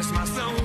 mesma ação.